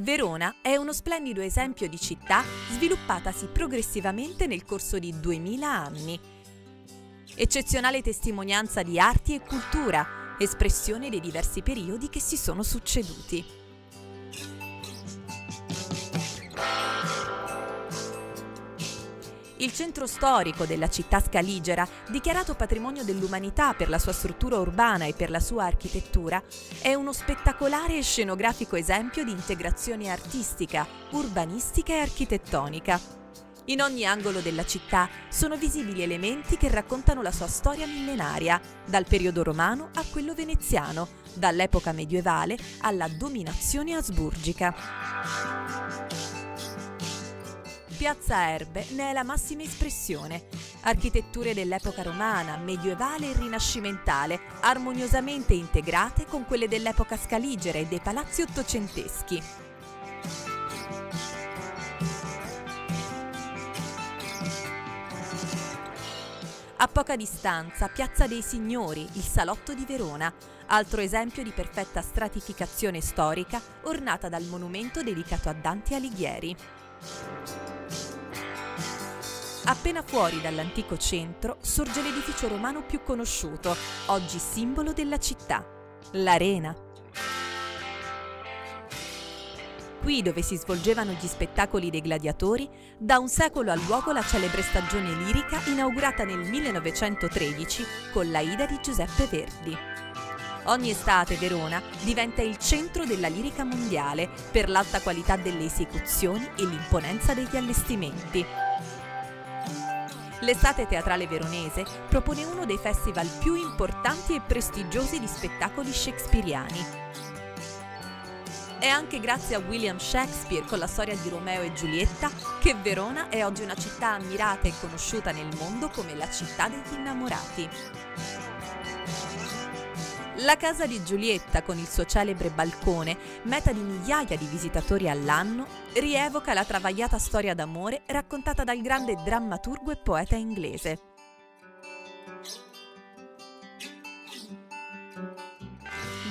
Verona è uno splendido esempio di città sviluppatasi progressivamente nel corso di 2000 anni. Eccezionale testimonianza di arti e cultura, espressione dei diversi periodi che si sono succeduti. Il centro storico della città scaligera, dichiarato patrimonio dell'umanità per la sua struttura urbana e per la sua architettura, è uno spettacolare e scenografico esempio di integrazione artistica, urbanistica e architettonica. In ogni angolo della città sono visibili elementi che raccontano la sua storia millenaria, dal periodo romano a quello veneziano, dall'epoca medievale alla dominazione asburgica. Piazza Erbe ne è la massima espressione. Architetture dell'epoca romana, medievale e rinascimentale, armoniosamente integrate con quelle dell'epoca scaligera e dei palazzi ottocenteschi. A poca distanza, Piazza dei Signori, il Salotto di Verona, altro esempio di perfetta stratificazione storica ornata dal monumento dedicato a Dante Alighieri. Appena fuori dall'antico centro sorge l'edificio romano più conosciuto, oggi simbolo della città, l'Arena. Qui dove si svolgevano gli spettacoli dei gladiatori, da un secolo a luogo la celebre stagione lirica inaugurata nel 1913 con la Ida di Giuseppe Verdi. Ogni estate Verona diventa il centro della lirica mondiale per l'alta qualità delle esecuzioni e l'imponenza degli allestimenti. L'estate teatrale veronese propone uno dei festival più importanti e prestigiosi di spettacoli shakespeariani. È anche grazie a William Shakespeare con la storia di Romeo e Giulietta che Verona è oggi una città ammirata e conosciuta nel mondo come la città degli innamorati. La casa di Giulietta, con il suo celebre balcone, meta di migliaia di visitatori all'anno, rievoca la travagliata storia d'amore raccontata dal grande drammaturgo e poeta inglese.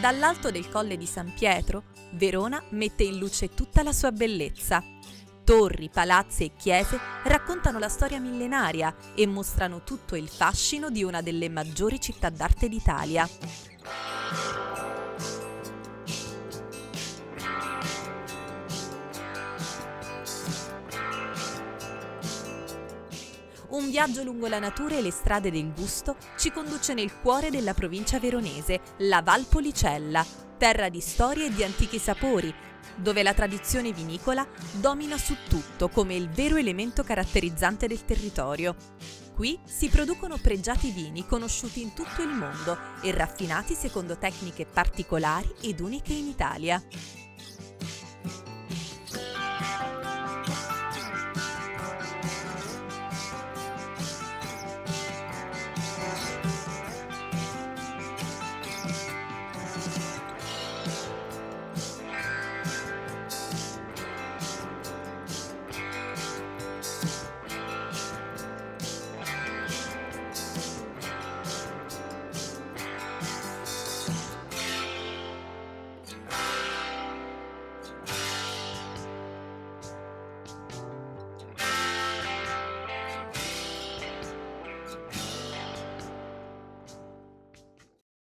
Dall'alto del colle di San Pietro, Verona mette in luce tutta la sua bellezza. Torri, palazzi e chiese raccontano la storia millenaria e mostrano tutto il fascino di una delle maggiori città d'arte d'Italia. Un viaggio lungo la natura e le strade del gusto ci conduce nel cuore della provincia veronese, la Valpolicella, terra di storie e di antichi sapori, dove la tradizione vinicola domina su tutto come il vero elemento caratterizzante del territorio. Qui si producono pregiati vini conosciuti in tutto il mondo e raffinati secondo tecniche particolari ed uniche in Italia.